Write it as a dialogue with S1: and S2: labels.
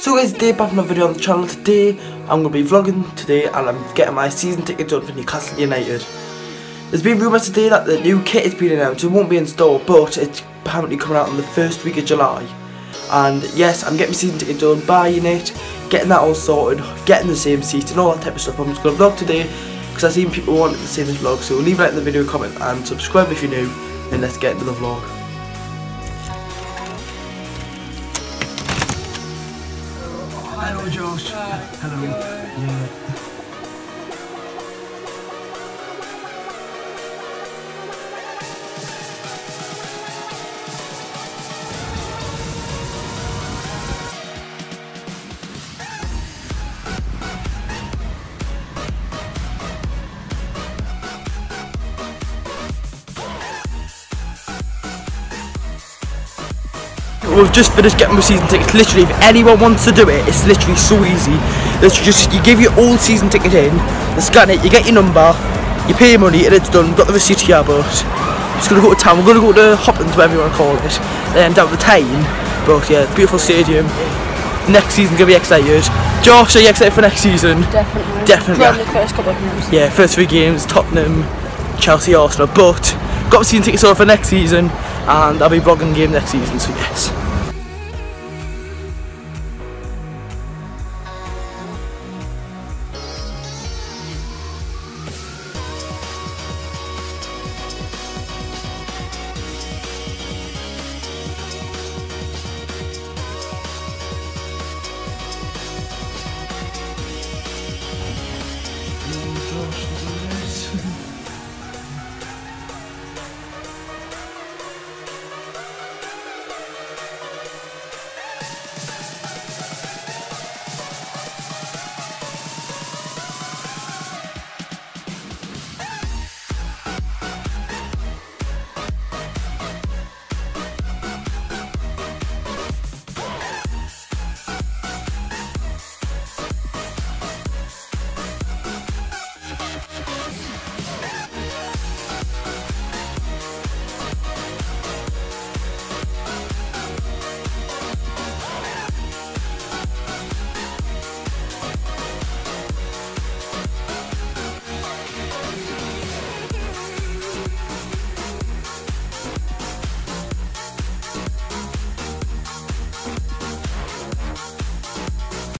S1: So guys, today back another video on the channel. Today I'm going to be vlogging today and I'm getting my season ticket done for Newcastle United. There's been rumours today that the new kit has been announced. It won't be in store, but it's apparently coming out in the first week of July. And yes, I'm getting my season ticket done, buying it, getting that all sorted, getting the same seat and all that type of stuff. I'm just to vlog today because I've seen people wanting to see this vlog. So leave a like in the video, comment and subscribe if you're new. And let's get into the vlog.
S2: Hello, Josh. Hello. Yeah.
S1: We've just finished getting my season tickets. Literally, if anyone wants to do it, it's literally so easy. Literally, just you give your old season ticket in, they scan it, you get your number, you pay your money, and it's done. We've got the receipt here, but just gonna go to town. We're gonna go to Hopkins, whatever you want to call it, and down the town. But yeah, beautiful stadium. Next season gonna be excited. Josh, are you excited for next season?
S3: Definitely.
S1: Definitely.
S3: Probably the first couple of games.
S1: Yeah, first three games, Tottenham, Chelsea, Arsenal. But got season tickets over for next season, and I'll be vlogging the game next season. So yes.